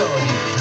episode.